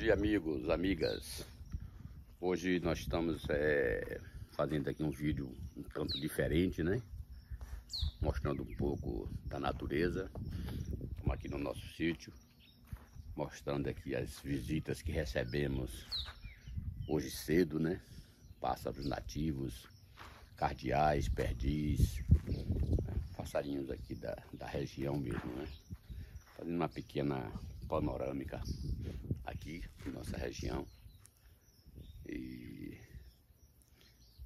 dia amigos, amigas Hoje nós estamos é, fazendo aqui um vídeo um tanto diferente, né? Mostrando um pouco da natureza Estamos aqui no nosso sítio Mostrando aqui as visitas que recebemos hoje cedo, né? Pássaros nativos, cardeais, perdis né? Passarinhos aqui da, da região mesmo, né? Fazendo uma pequena panorâmica aqui, nossa região. E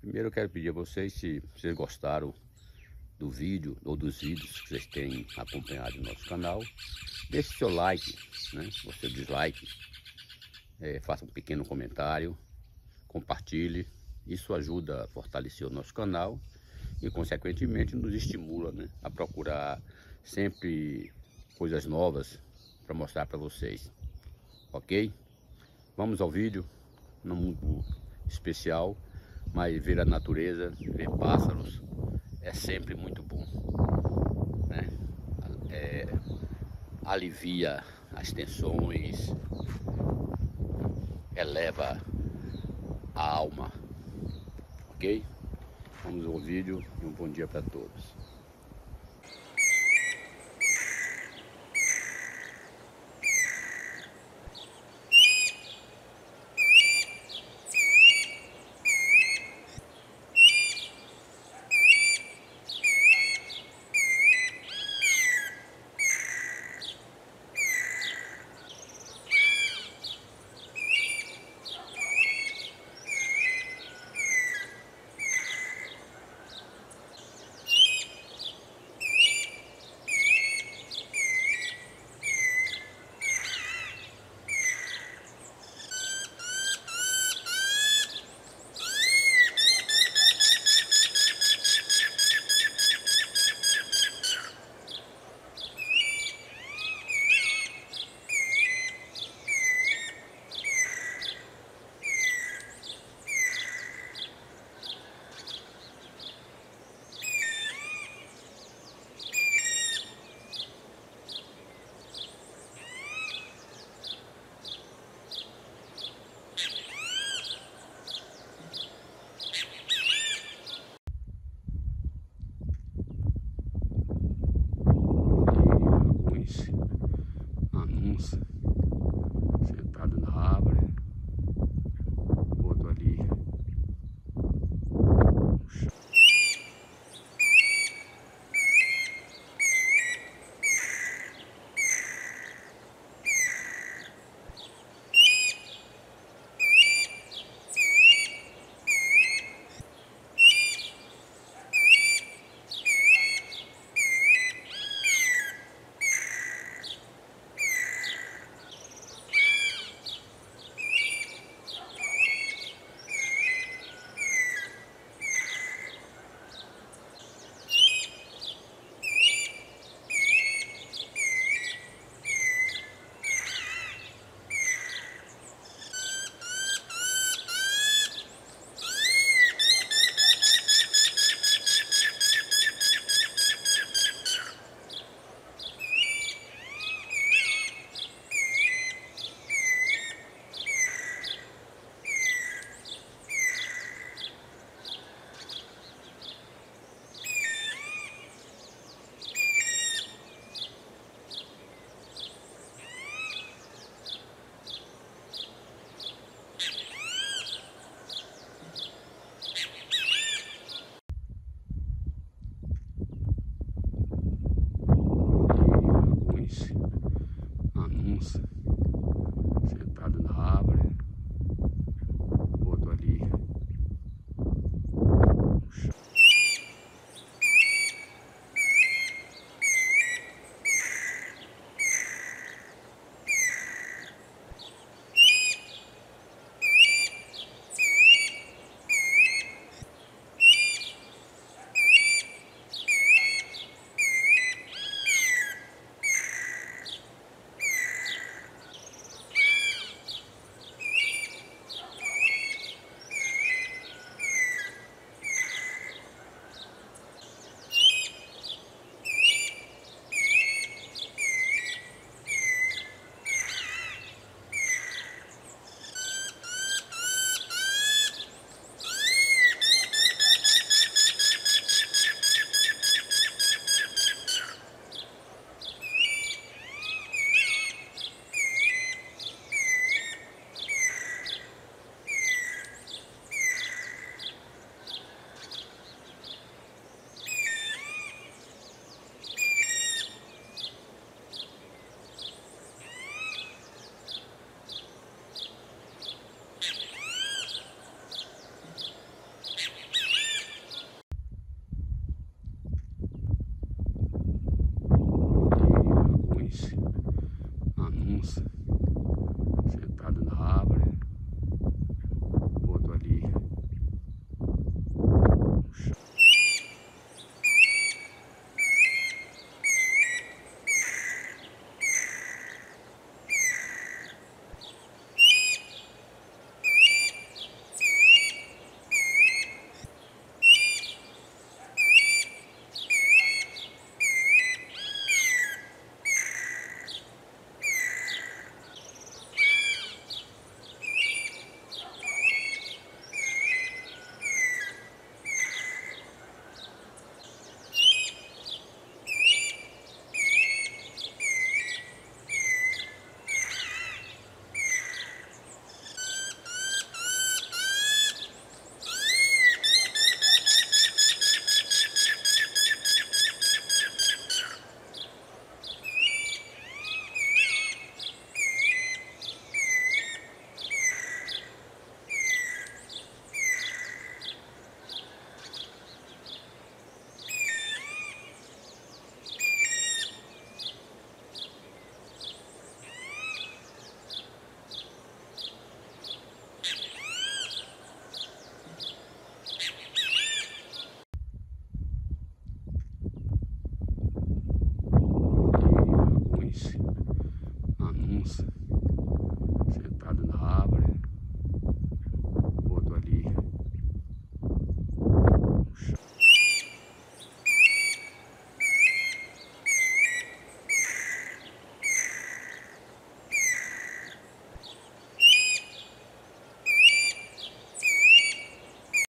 primeiro eu quero pedir a vocês se vocês gostaram do vídeo ou dos vídeos que vocês têm acompanhado no nosso canal, deixe seu like, né? Se você dislike, é, faça um pequeno comentário, compartilhe. Isso ajuda a fortalecer o nosso canal e consequentemente nos estimula né, a procurar sempre coisas novas para mostrar para vocês ok? Vamos ao vídeo, não muito especial, mas ver a natureza, ver pássaros é sempre muito bom, né? É, alivia as tensões, eleva a alma, ok? Vamos ao vídeo e um bom dia para todos.